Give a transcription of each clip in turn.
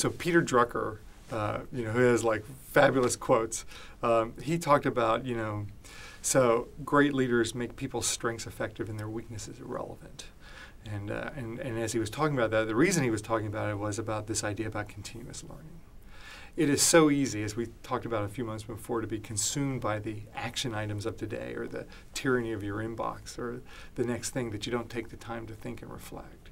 So Peter Drucker, uh, you know, who has like fabulous quotes, um, he talked about, you know, so great leaders make people's strengths effective and their weaknesses irrelevant. And, uh, and, and as he was talking about that, the reason he was talking about it was about this idea about continuous learning. It is so easy, as we talked about a few months before, to be consumed by the action items of today or the tyranny of your inbox or the next thing that you don't take the time to think and reflect.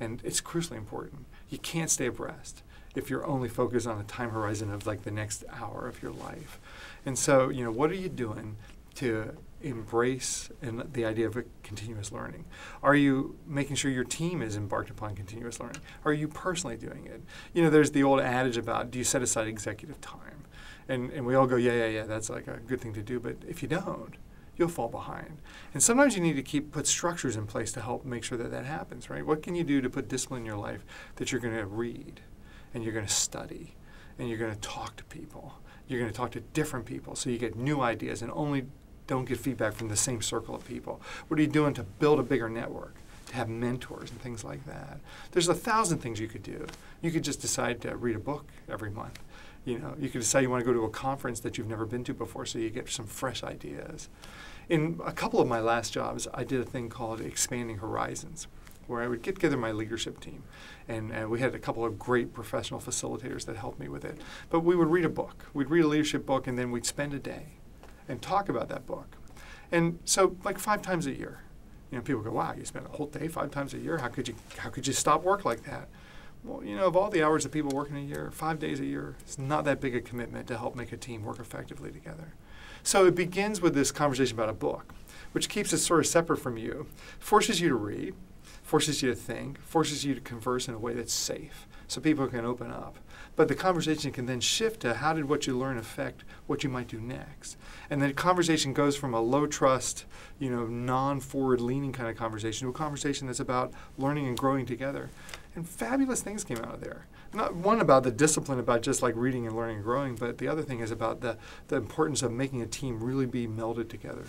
And it's crucially important. You can't stay abreast if you're only focused on a time horizon of like the next hour of your life. And so, you know, what are you doing to embrace and the idea of continuous learning? Are you making sure your team is embarked upon continuous learning? Are you personally doing it? You know, there's the old adage about do you set aside executive time? And, and we all go, yeah, yeah, yeah, that's like a good thing to do. But if you don't, you'll fall behind. And sometimes you need to keep put structures in place to help make sure that that happens, right? What can you do to put discipline in your life that you're going to read and you're going to study and you're going to talk to people? You're going to talk to different people so you get new ideas and only don't get feedback from the same circle of people? What are you doing to build a bigger network? To have mentors and things like that. There's a thousand things you could do. You could just decide to read a book every month. You know, you could decide you want to go to a conference that you've never been to before, so you get some fresh ideas. In a couple of my last jobs, I did a thing called expanding horizons where I would get together my leadership team. And, and, we had a couple of great professional facilitators that helped me with it. But we would read a book. We'd read a leadership book, and then we'd spend a day and talk about that book. And so, like five times a year, you know, people go, "Wow, you spend a whole day five times a year? How could you? How could you stop work like that?" Well, you know, of all the hours that people work in a year, five days a year, it's not that big a commitment to help make a team work effectively together. So it begins with this conversation about a book, which keeps it sort of separate from you, forces you to read, forces you to think, forces you to converse in a way that's safe, so people can open up. But the conversation can then shift to how did what you learn affect what you might do next? And the conversation goes from a low trust, you know, non forward leaning kind of conversation to a conversation that's about learning and growing together. And fabulous things came out of there. Not one about the discipline about just like reading and learning and growing, but the other thing is about the, the importance of making a team really be melded together.